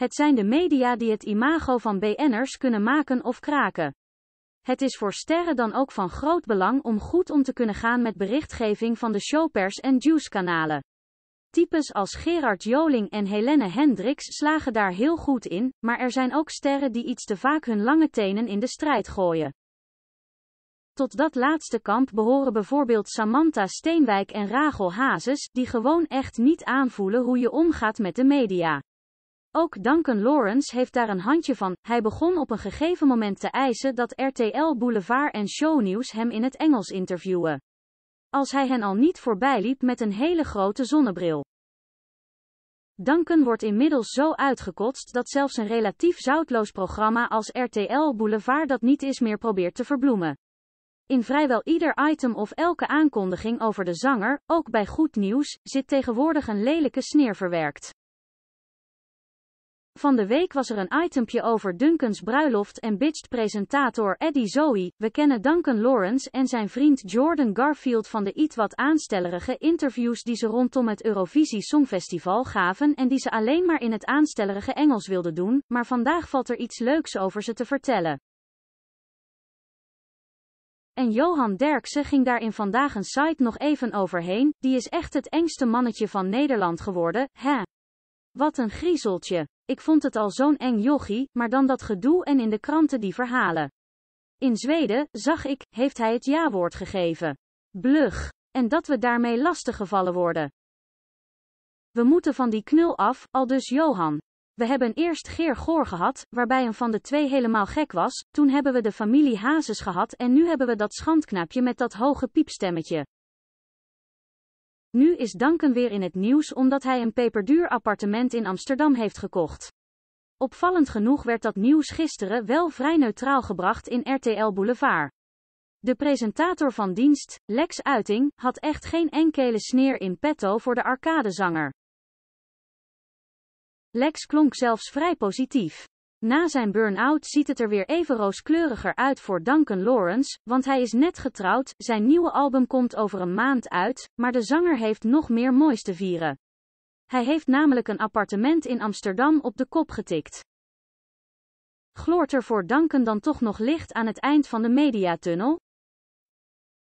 Het zijn de media die het imago van BN'ers kunnen maken of kraken. Het is voor sterren dan ook van groot belang om goed om te kunnen gaan met berichtgeving van de showpers en juice-kanalen. Types als Gerard Joling en Helene Hendricks slagen daar heel goed in, maar er zijn ook sterren die iets te vaak hun lange tenen in de strijd gooien. Tot dat laatste kamp behoren bijvoorbeeld Samantha Steenwijk en Rachel Hazes, die gewoon echt niet aanvoelen hoe je omgaat met de media. Ook Duncan Lawrence heeft daar een handje van. Hij begon op een gegeven moment te eisen dat RTL Boulevard en Shownieuws hem in het Engels interviewen. Als hij hen al niet voorbijliep met een hele grote zonnebril. Duncan wordt inmiddels zo uitgekotst dat zelfs een relatief zoutloos programma als RTL Boulevard dat niet is meer probeert te verbloemen. In vrijwel ieder item of elke aankondiging over de zanger, ook bij goed nieuws, zit tegenwoordig een lelijke sneer verwerkt. Van de week was er een itempje over Duncans bruiloft en bitched presentator Eddie Zoe. We kennen Duncan Lawrence en zijn vriend Jordan Garfield van de iets wat aanstellerige interviews die ze rondom het Eurovisie Songfestival gaven en die ze alleen maar in het aanstellerige Engels wilden doen, maar vandaag valt er iets leuks over ze te vertellen. En Johan Derksen ging daar in vandaag een site nog even overheen, die is echt het engste mannetje van Nederland geworden, hè? Wat een griezeltje. Ik vond het al zo'n eng jochie, maar dan dat gedoe en in de kranten die verhalen. In Zweden, zag ik, heeft hij het ja-woord gegeven. Blug. En dat we daarmee lastiggevallen worden. We moeten van die knul af, al dus Johan. We hebben eerst Geer Goor gehad, waarbij een van de twee helemaal gek was, toen hebben we de familie Hazes gehad en nu hebben we dat schandknapje met dat hoge piepstemmetje. Nu is Duncan weer in het nieuws omdat hij een peperduur appartement in Amsterdam heeft gekocht. Opvallend genoeg werd dat nieuws gisteren wel vrij neutraal gebracht in RTL Boulevard. De presentator van dienst, Lex Uiting, had echt geen enkele sneer in petto voor de arcadezanger. Lex klonk zelfs vrij positief. Na zijn burn-out ziet het er weer even rooskleuriger uit voor Duncan Lawrence, want hij is net getrouwd, zijn nieuwe album komt over een maand uit, maar de zanger heeft nog meer moois te vieren. Hij heeft namelijk een appartement in Amsterdam op de kop getikt. Gloort er voor Duncan dan toch nog licht aan het eind van de mediatunnel?